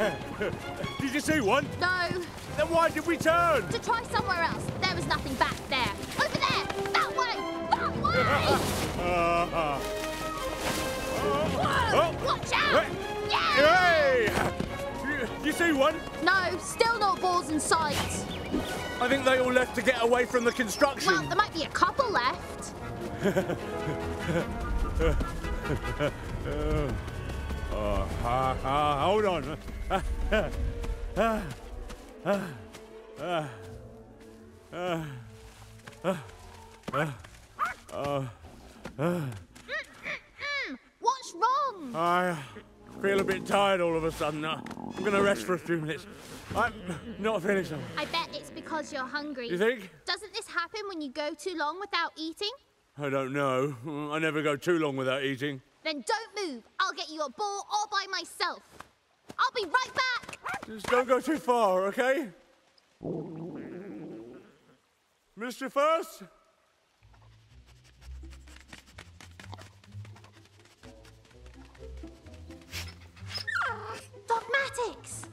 Did you see one? No, Then why did we turn? to try somewhere else. There was nothing back there. Over there! That way! That way! Uh, Whoa! Oh. Watch out! Hey. Yeah! hey! You, you see one? No, still not balls in sight. I think they all left to get away from the construction. Well, there might be a couple left. Uh, uh, uh, hold on. What's wrong? I feel a bit tired all of a sudden. I'm going to rest for a few minutes. I'm not feeling so. I bet it's because you're hungry. You think? Doesn't this happen when you go too long without eating? I don't know. I never go too long without eating. Then don't move. I'll get you a ball all by myself. I'll be right back. Just don't go too far, okay? Mr. First? Dogmatix!